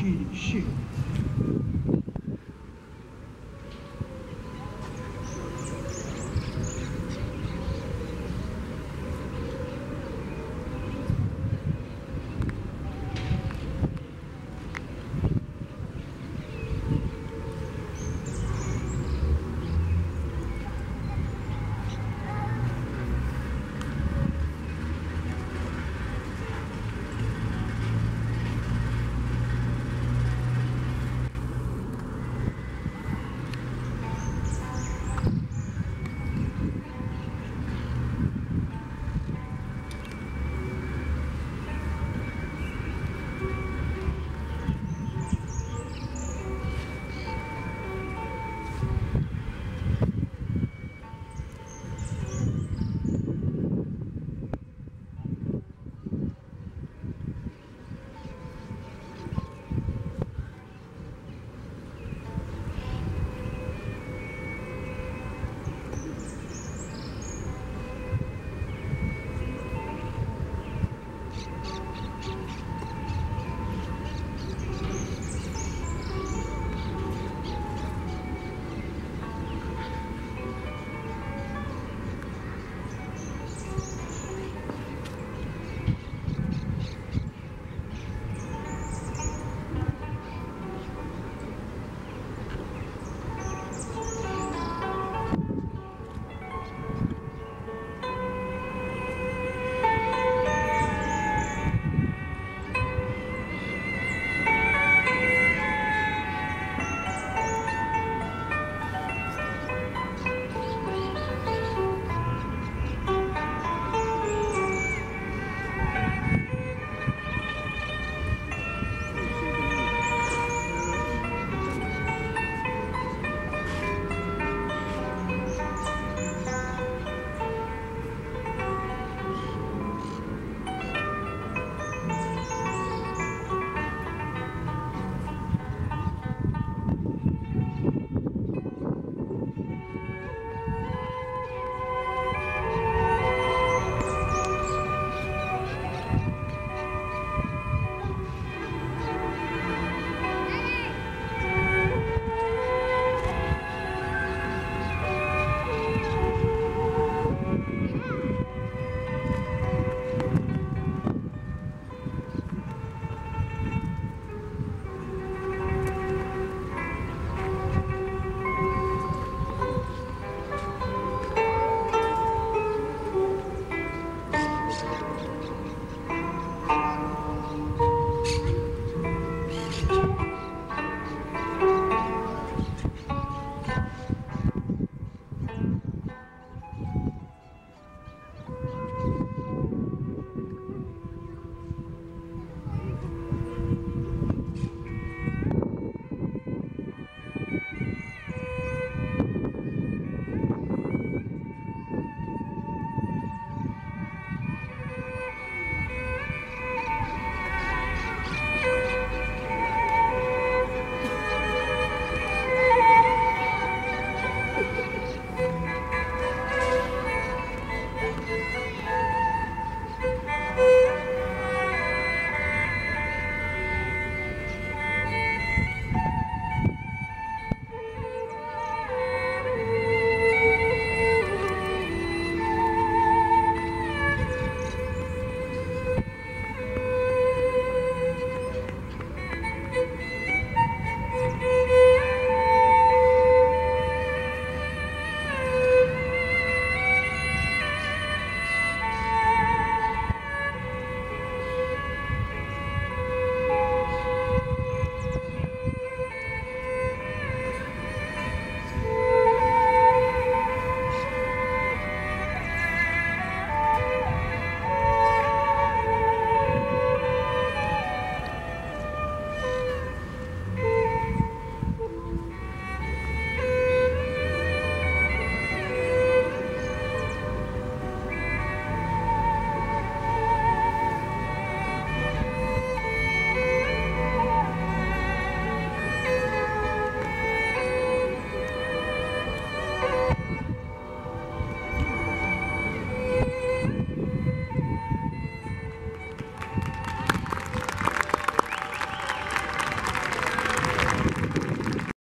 继续